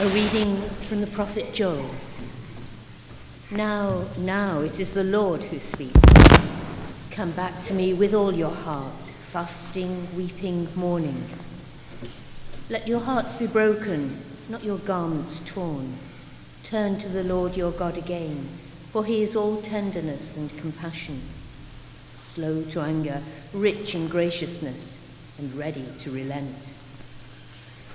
A reading from the prophet Joel. Now, now it is the Lord who speaks. Come back to me with all your heart, fasting, weeping, mourning. Let your hearts be broken, not your garments torn. Turn to the Lord your God again, for he is all tenderness and compassion, slow to anger, rich in graciousness, and ready to relent.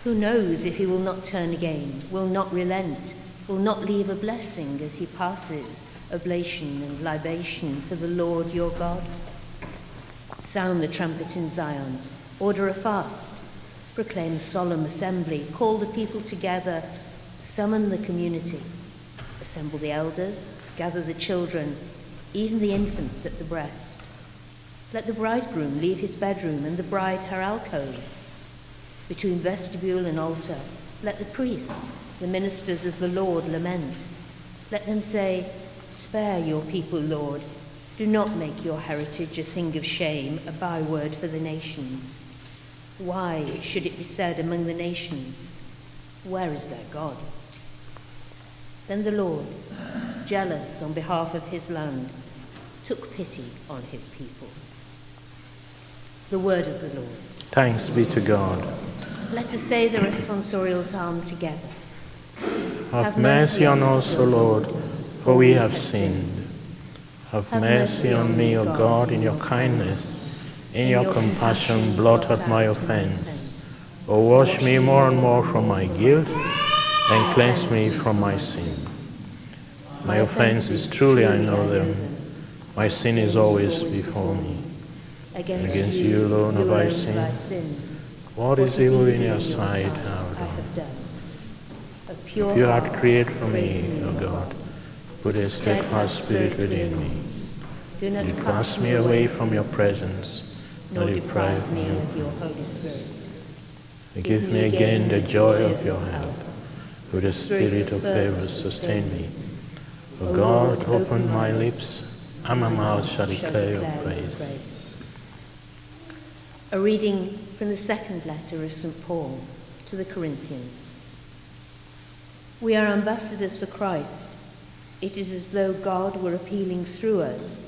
Who knows if he will not turn again, will not relent, will not leave a blessing as he passes oblation and libation for the Lord your God? Sound the trumpet in Zion, order a fast, proclaim a solemn assembly, call the people together, summon the community, assemble the elders, gather the children, even the infants at the breast. Let the bridegroom leave his bedroom and the bride her alcove between vestibule and altar. Let the priests, the ministers of the Lord, lament. Let them say, Spare your people, Lord. Do not make your heritage a thing of shame, a byword for the nations. Why should it be said among the nations, Where is their God? Then the Lord, jealous on behalf of his land, took pity on his people. The word of the Lord. Thanks be to God. Let us say the responsorial psalm together. Have mercy on us, O Lord, for we have sinned. Have mercy on me, O God, in your kindness. In your compassion, blot out my offense. O wash me more and more from my guilt, and cleanse me from my sin. My offenses, truly I know them. My sin is always before me. Against you alone have I sinned. What is evil in your sight, our God? have done. A Pure pure heart create for me, O God. Put a steadfast spirit within me. Do not You cast me away from your presence, nor deprive me of your Holy Spirit. Give me again the joy of your help. With the spirit of favor sustain me. O God, open my lips, and my mouth shall declare your praise. A reading from the second letter of St. Paul to the Corinthians. We are ambassadors for Christ. It is as though God were appealing through us,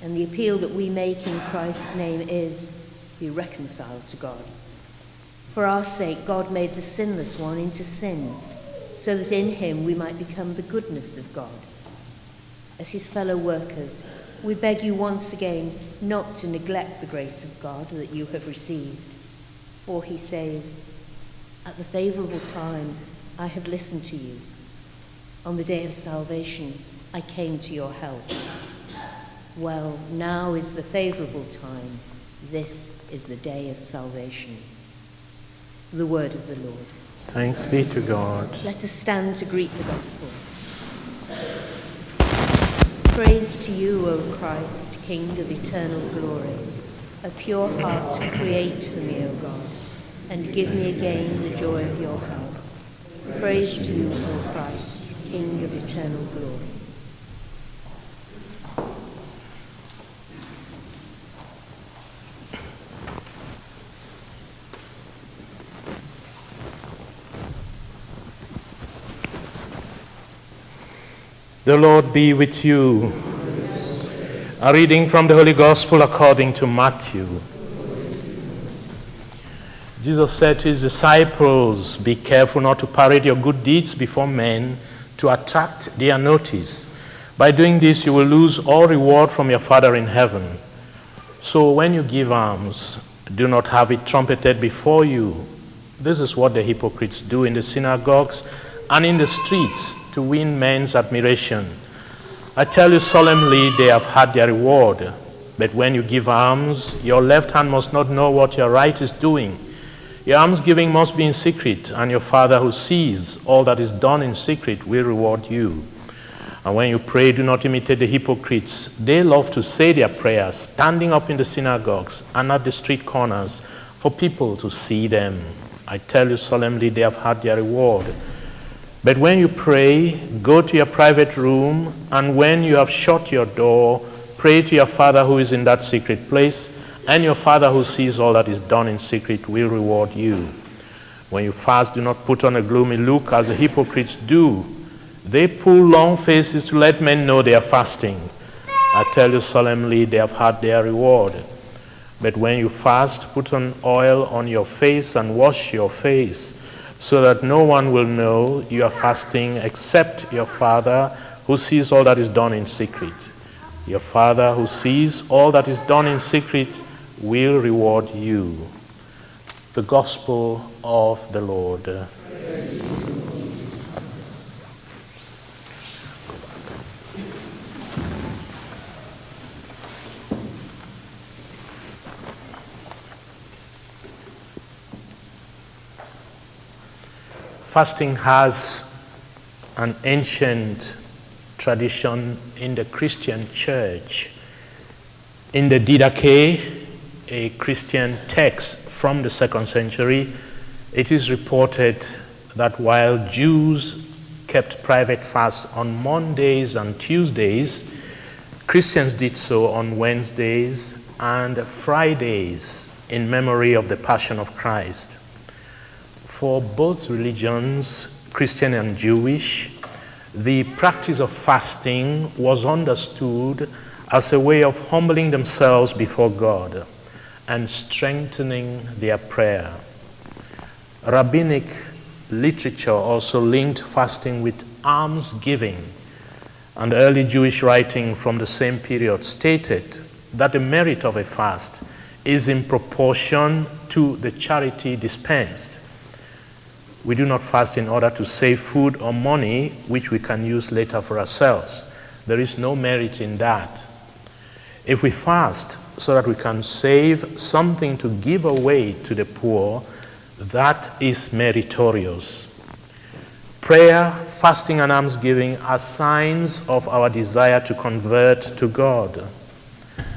and the appeal that we make in Christ's name is be reconciled to God. For our sake, God made the sinless one into sin, so that in him we might become the goodness of God. As his fellow workers, we beg you once again not to neglect the grace of God that you have received. For he says, At the favourable time I have listened to you. On the day of salvation I came to your help. Well, now is the favourable time. This is the day of salvation. The word of the Lord. Thanks be to God. Let us stand to greet the gospel. Praise to you, O Christ, King of eternal glory. A pure heart to create for me, O God, and give me again the joy of your help. Praise to you, O Christ, King of eternal glory. The Lord be with you. A reading from the Holy Gospel according to Matthew. Jesus said to his disciples, Be careful not to parade your good deeds before men to attract their notice. By doing this, you will lose all reward from your Father in heaven. So when you give alms, do not have it trumpeted before you. This is what the hypocrites do in the synagogues and in the streets to win men's admiration. I tell you solemnly, they have had their reward. But when you give alms, your left hand must not know what your right is doing. Your almsgiving must be in secret, and your Father who sees all that is done in secret will reward you. And when you pray, do not imitate the hypocrites. They love to say their prayers, standing up in the synagogues and at the street corners for people to see them. I tell you solemnly, they have had their reward. But when you pray, go to your private room, and when you have shut your door, pray to your Father who is in that secret place and your Father who sees all that is done in secret will reward you. When you fast, do not put on a gloomy look as the hypocrites do. They pull long faces to let men know they are fasting. I tell you solemnly, they have had their reward. But when you fast, put on oil on your face and wash your face, so that no one will know you are fasting except your Father who sees all that is done in secret. Your Father who sees all that is done in secret will reward you. The Gospel of the Lord. Fasting has an ancient tradition in the Christian church. In the Didache, a Christian text from the second century, it is reported that while Jews kept private fasts on Mondays and Tuesdays, Christians did so on Wednesdays and Fridays in memory of the Passion of Christ. For both religions, Christian and Jewish, the practice of fasting was understood as a way of humbling themselves before God and strengthening their prayer. Rabbinic literature also linked fasting with almsgiving, and early Jewish writing from the same period stated that the merit of a fast is in proportion to the charity dispensed. We do not fast in order to save food or money which we can use later for ourselves. There is no merit in that. If we fast so that we can save something to give away to the poor, that is meritorious. Prayer, fasting, and almsgiving are signs of our desire to convert to God.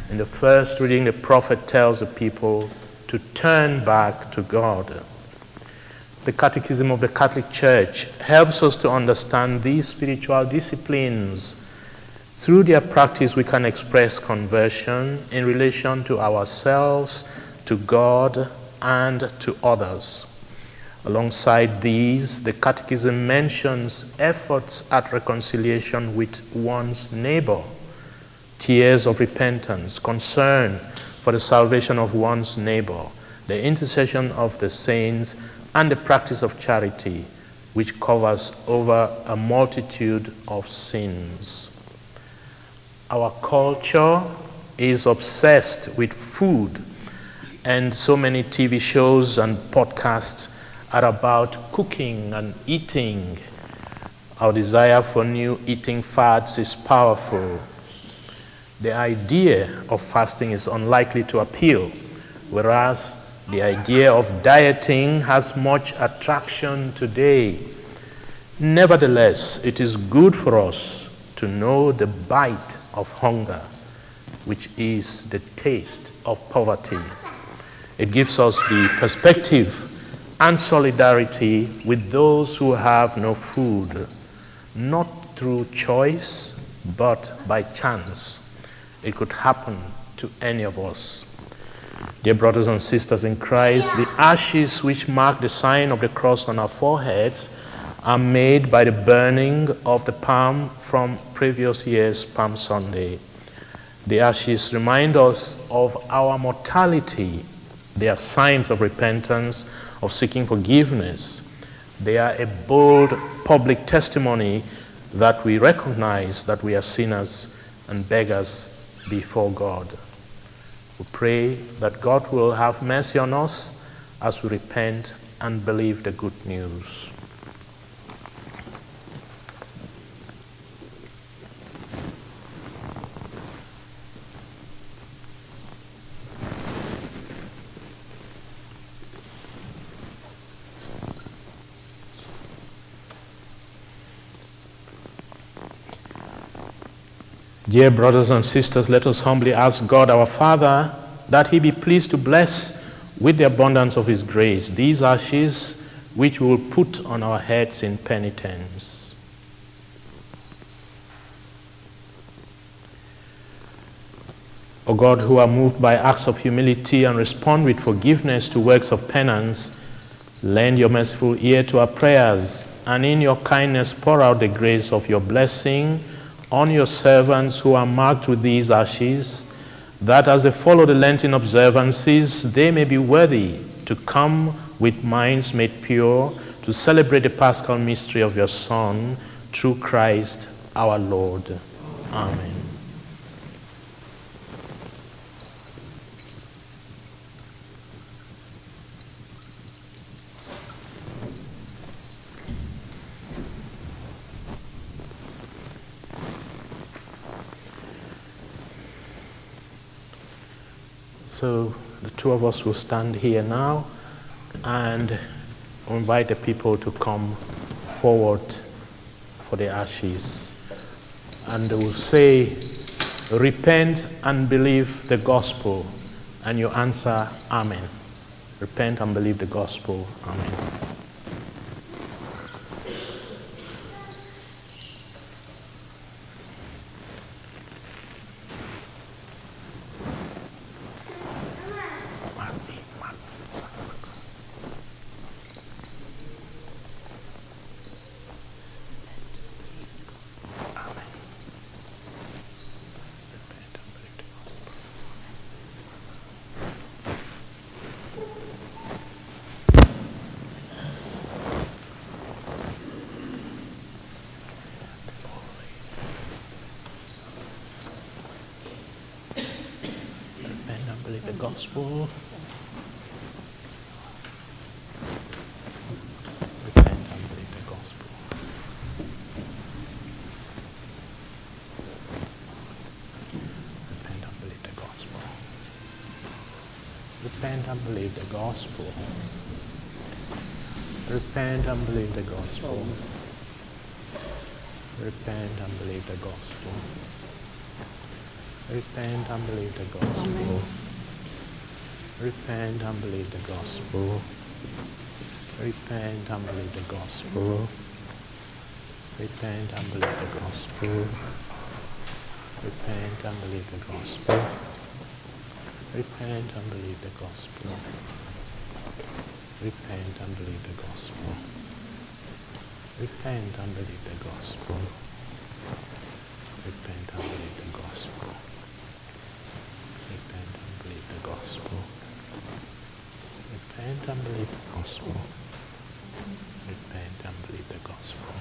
In the first reading, the prophet tells the people to turn back to God. The Catechism of the Catholic Church helps us to understand these spiritual disciplines through their practice, we can express conversion in relation to ourselves, to God, and to others. Alongside these, the Catechism mentions efforts at reconciliation with one's neighbor, tears of repentance, concern for the salvation of one's neighbor, the intercession of the saints, and the practice of charity, which covers over a multitude of sins. Our culture is obsessed with food, and so many TV shows and podcasts are about cooking and eating. Our desire for new eating fads is powerful. The idea of fasting is unlikely to appeal, whereas the idea of dieting has much attraction today. Nevertheless, it is good for us to know the bite of hunger, which is the taste of poverty. It gives us the perspective and solidarity with those who have no food, not through choice, but by chance. It could happen to any of us. Dear brothers and sisters in Christ, the ashes which mark the sign of the cross on our foreheads are made by the burning of the palm from previous year's Palm Sunday. The ashes remind us of our mortality. They are signs of repentance, of seeking forgiveness. They are a bold public testimony that we recognize that we are sinners and beggars before God. We pray that God will have mercy on us as we repent and believe the good news. Dear brothers and sisters, let us humbly ask God our Father that he be pleased to bless with the abundance of his grace these ashes which we will put on our heads in penitence. O God, who are moved by acts of humility and respond with forgiveness to works of penance, lend your merciful ear to our prayers, and in your kindness pour out the grace of your blessing on your servants who are marked with these ashes, that as they follow the Lenten observances, they may be worthy to come with minds made pure to celebrate the paschal mystery of your Son, through Christ our Lord. Amen. So the two of us will stand here now and invite the people to come forward for the ashes. And they will say, Repent and believe the gospel. And you answer, Amen. Repent and believe the gospel. Amen. Believe the gospel. Repent and believe the gospel. Repent and believe the gospel. Repent and believe the gospel. Repent and believe the gospel. Repent and believe the gospel. Repent and believe the gospel. Repent and believe the gospel. Repent and believe the gospel. Repent and believe the gospel. Repent and believe the gospel. Repent and believe the gospel. Repent and believe the gospel. Repent and believe the gospel. Repent and believe the gospel. Repent and believe the gospel. Repent and believe the gospel. Repent and believe the gospel.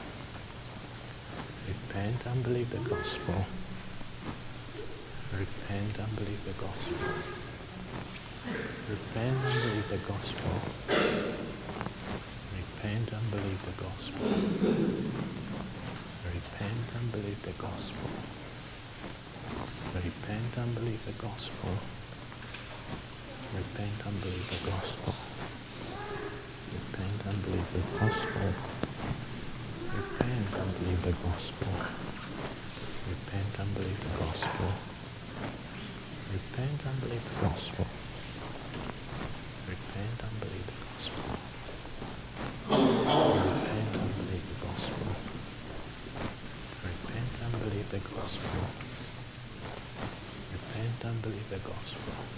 Repent and believe the gospel. Repent and believe the gospel. Repent and believe the gospel. Repent and believe the gospel. Repent and believe the gospel. Repent and believe the gospel. Repent and believe the gospel. Repent and believe the gospel. Repent and believe the gospel. Repent and believe the gospel. Repent and believe the gospel. Repent and believe the gospel. Repent and believe the gospel. Repent and believe the gospel. Repent and believe the gospel.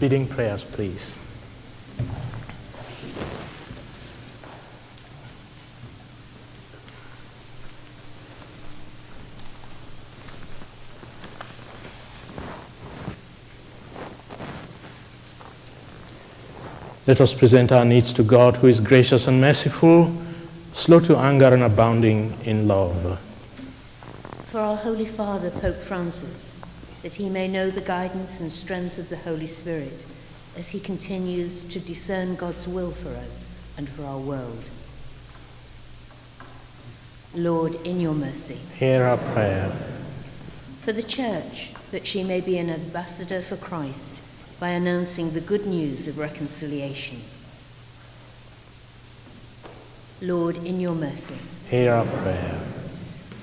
Bidding prayers, please. Let us present our needs to God, who is gracious and merciful, slow to anger and abounding in love. For our Holy Father, Pope Francis, that he may know the guidance and strength of the Holy Spirit as he continues to discern God's will for us and for our world. Lord, in your mercy. Hear our prayer. For the Church, that she may be an ambassador for Christ by announcing the good news of reconciliation. Lord, in your mercy. Hear our prayer.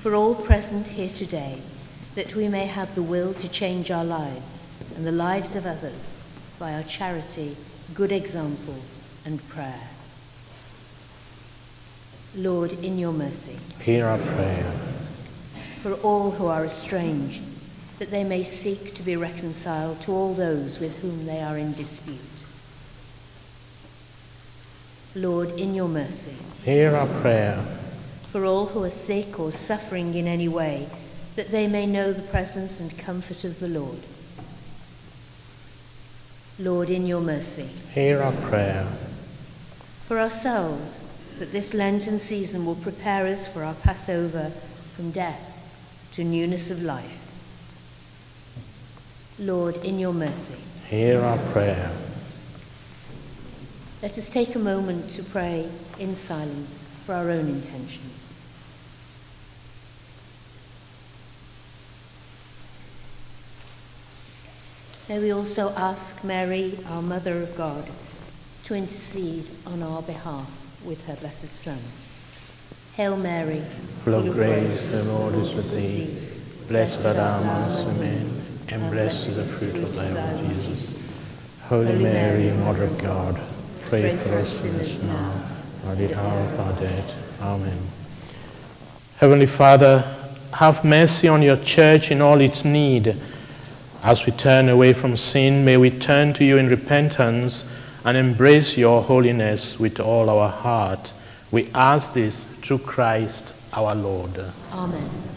For all present here today, that we may have the will to change our lives and the lives of others by our charity, good example, and prayer. Lord, in your mercy. Hear our prayer. For all who are estranged, that they may seek to be reconciled to all those with whom they are in dispute. Lord, in your mercy. Hear our prayer. For all who are sick or suffering in any way, that they may know the presence and comfort of the Lord. Lord, in your mercy. Hear our prayer. For ourselves, that this Lenten season will prepare us for our Passover from death to newness of life. Lord, in your mercy. Hear our prayer. Let us take a moment to pray in silence for our own intentions. May we also ask Mary, our Mother of God, to intercede on our behalf with her blessed Son. Hail Mary, Full of grace, the Lord is with thee. Blessed art thou amongst women, and blessed is the fruit of thy womb, Jesus. Holy Mary, Mother of God, pray for us sinners now, and at the hour of our death. Amen. Heavenly Father, have mercy on your church in all its need. As we turn away from sin, may we turn to you in repentance and embrace your holiness with all our heart. We ask this through Christ our Lord. Amen.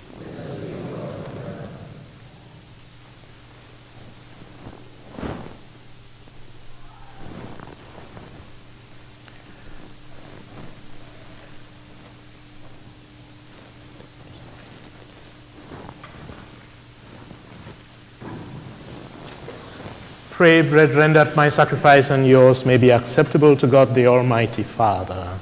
Pray, brethren, that my sacrifice and yours may be acceptable to God the Almighty Father.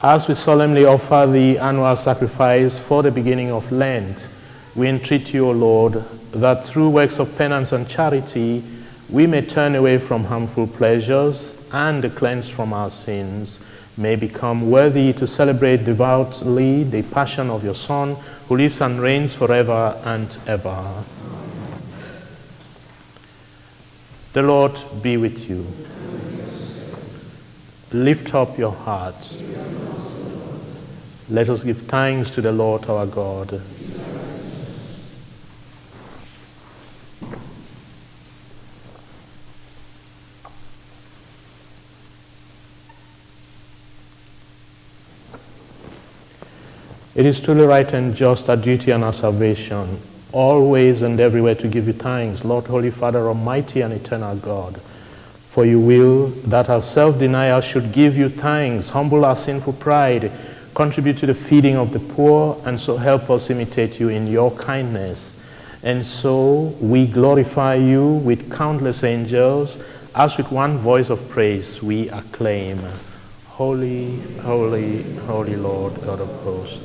As we solemnly offer the annual sacrifice for the beginning of Lent, we entreat you, O Lord, that through works of penance and charity we may turn away from harmful pleasures and, cleanse from our sins, may become worthy to celebrate devoutly the passion of your Son, who lives and reigns forever and ever. The Lord be with you. Lift up your hearts. Let us give thanks to the Lord our God. It is truly right and just, our duty and our salvation, always and everywhere to give you thanks, Lord, Holy Father, Almighty and Eternal God. For you will that our self-denial should give you thanks, humble our sinful pride, contribute to the feeding of the poor, and so help us imitate you in your kindness. And so we glorify you with countless angels, as with one voice of praise we acclaim, Holy, holy, holy Lord, God of hosts.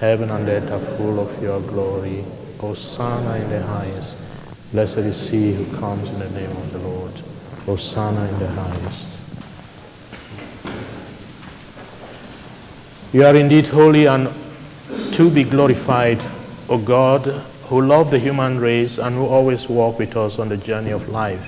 Heaven and earth are full of your glory. Hosanna in the highest. Blessed is he who comes in the name of the Lord. Hosanna in the highest. You are indeed holy and to be glorified, O God, who love the human race and who always walk with us on the journey of life.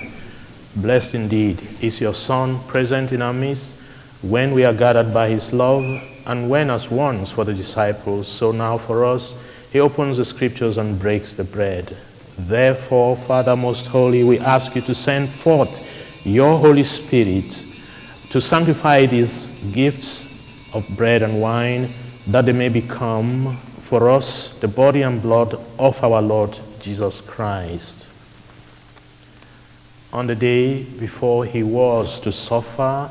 Blessed indeed is your Son present in our midst when we are gathered by his love and when as once for the disciples, so now for us, he opens the scriptures and breaks the bread. Therefore, Father most holy, we ask you to send forth your Holy Spirit to sanctify these gifts of bread and wine, that they may become for us the body and blood of our Lord Jesus Christ. On the day before he was to suffer,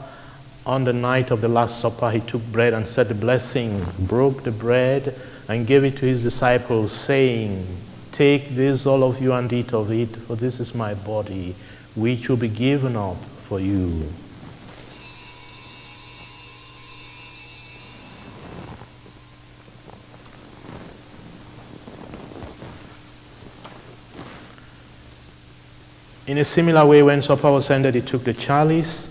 on the night of the Last Supper, he took bread and said the blessing, broke the bread, and gave it to his disciples, saying, Take this, all of you, and eat of it, for this is my body, which will be given up for you. In a similar way, when supper was ended, he took the chalice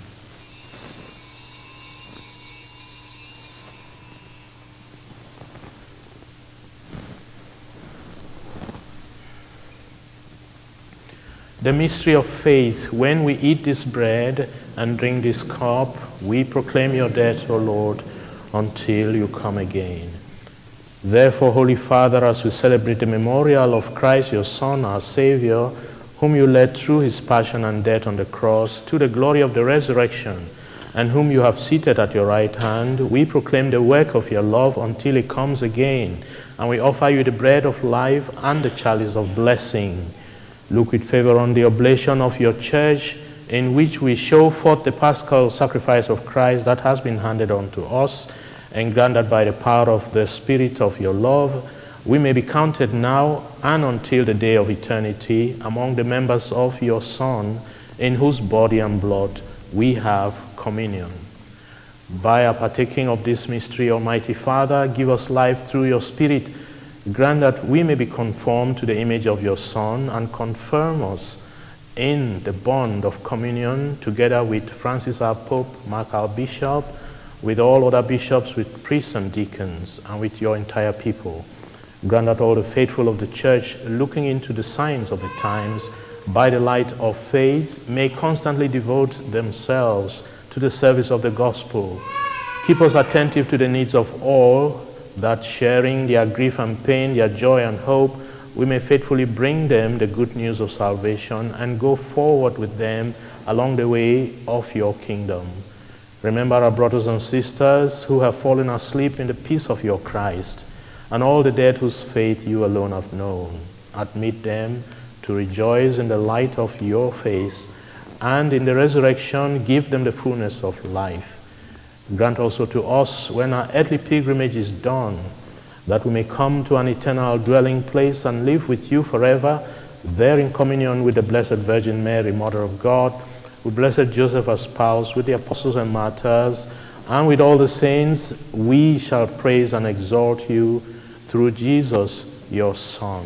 The mystery of faith, when we eat this bread and drink this cup, we proclaim your death, O Lord, until you come again. Therefore, Holy Father, as we celebrate the memorial of Christ, your Son, our Savior, whom you led through his passion and death on the cross to the glory of the resurrection, and whom you have seated at your right hand, we proclaim the work of your love until he comes again, and we offer you the bread of life and the chalice of blessing Look with favor on the oblation of your church, in which we show forth the paschal sacrifice of Christ that has been handed on to us, and grant that by the power of the Spirit of your love, we may be counted now and until the day of eternity among the members of your Son, in whose body and blood we have communion. By our partaking of this mystery, Almighty Father, give us life through your Spirit Grant that we may be conformed to the image of your Son and confirm us in the bond of communion together with Francis our Pope, Mark our Bishop, with all other bishops, with priests and deacons, and with your entire people. Grant that all the faithful of the church, looking into the signs of the times by the light of faith, may constantly devote themselves to the service of the gospel. Keep us attentive to the needs of all that sharing their grief and pain, their joy and hope, we may faithfully bring them the good news of salvation and go forward with them along the way of your kingdom. Remember our brothers and sisters who have fallen asleep in the peace of your Christ, and all the dead whose faith you alone have known. Admit them to rejoice in the light of your face, and in the resurrection give them the fullness of life. Grant also to us, when our earthly pilgrimage is done, that we may come to an eternal dwelling place and live with you forever, there in communion with the Blessed Virgin Mary, Mother of God, with Blessed Joseph, our spouse, with the apostles and martyrs, and with all the saints, we shall praise and exalt you through Jesus, your Son.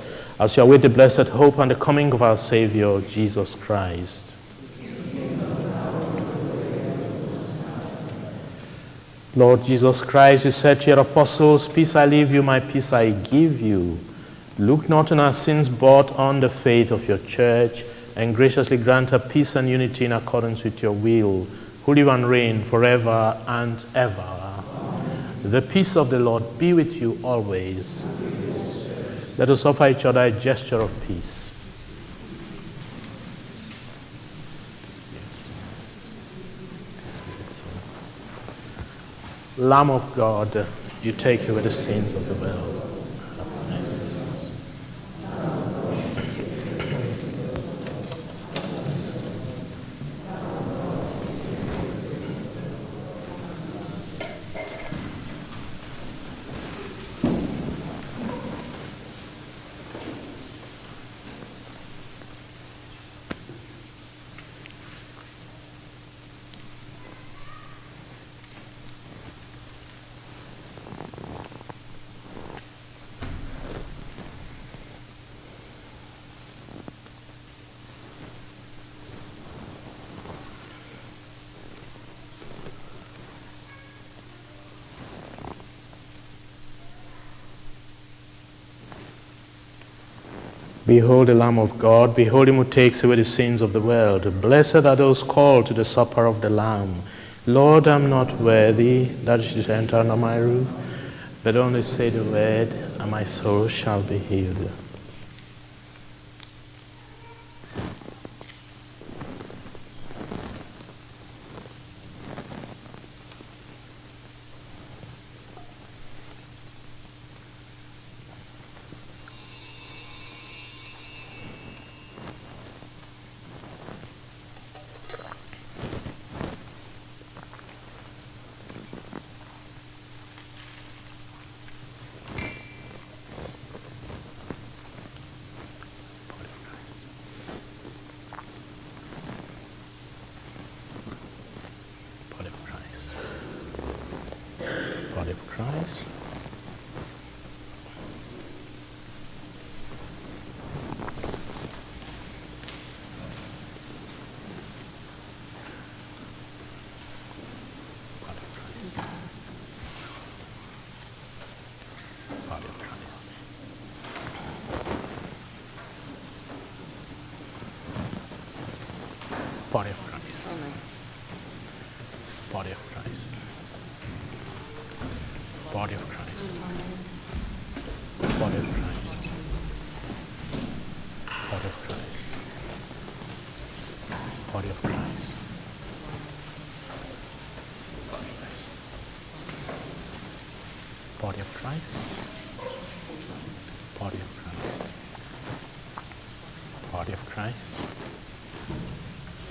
as you await the blessed hope and the coming of our Savior, Jesus Christ. Lord Jesus Christ, you said to your apostles, Peace I leave you, my peace I give you. Look not on our sins, but on the faith of your church, and graciously grant her peace and unity in accordance with your will, who live and reign forever and ever. The peace of the Lord be with you always. Let us offer each other a gesture of peace. Lamb of God, you take away the sins of the world. Behold the Lamb of God, behold him who takes away the sins of the world. Blessed are those called to the supper of the Lamb. Lord, I'm not worthy that you should enter under my roof, but only say the word, and my soul shall be healed.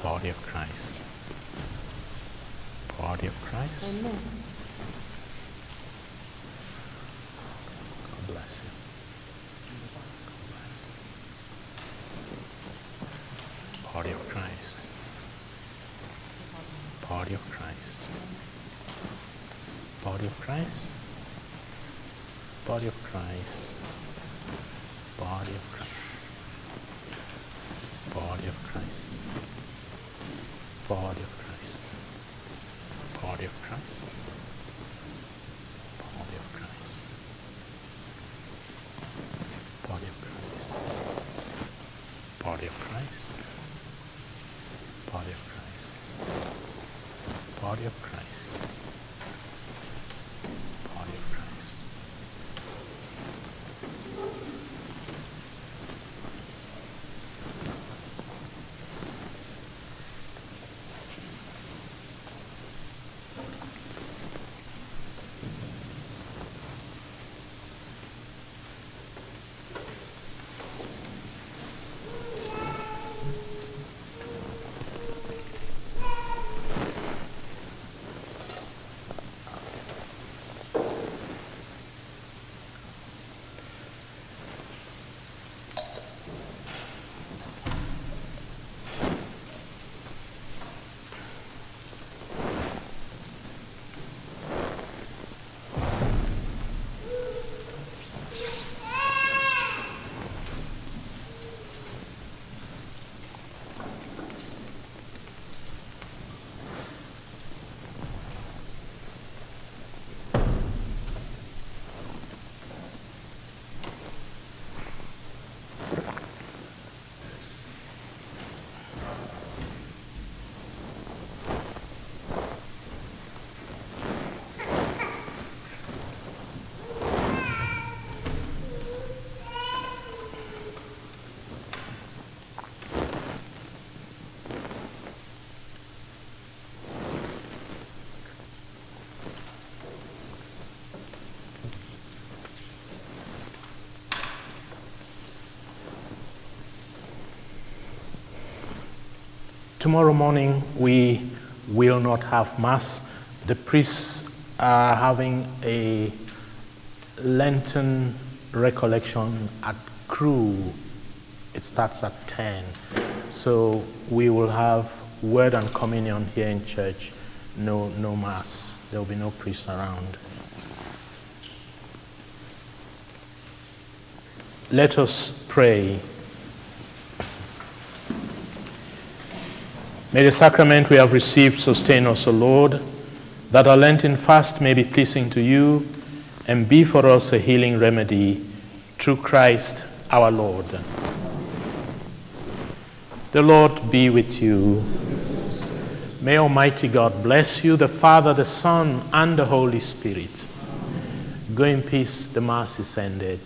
Body of Christ. Body of Christ. God bless you. God bless. You. Body of Christ. Body of Christ. Body of Christ. Tomorrow morning we will not have Mass. The priests are having a Lenten recollection at Crewe. It starts at 10. So we will have word and communion here in church. No, no Mass. There will be no priest around. Let us pray. May the sacrament we have received sustain us, O Lord, that our Lenten fast may be pleasing to you and be for us a healing remedy through Christ our Lord. The Lord be with you. May Almighty God bless you, the Father, the Son, and the Holy Spirit. Go in peace, the Mass is ended.